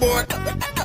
boy.